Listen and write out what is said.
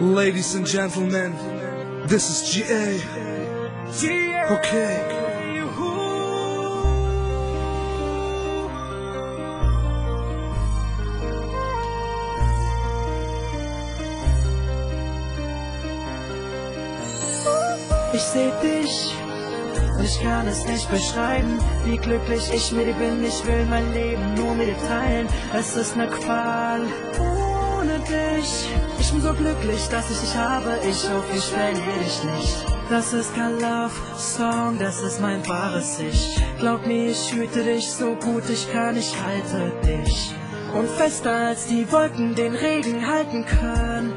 Ladies and gentlemen, this is GA. Okay. Ich seh dich ich kann es nicht beschreiben, wie glücklich ich mit dir bin. Ich will mein Leben nur mit dir teilen. Es ist ne Qual bin so glücklich, dass ich dich habe. Ich hoffe, ich verliere dich nicht. Das ist kein Love Song, das ist mein wahres Ich. Glaub mir, ich hüte dich so gut ich kann, ich halte dich. Und fester als die Wolken den Regen halten können.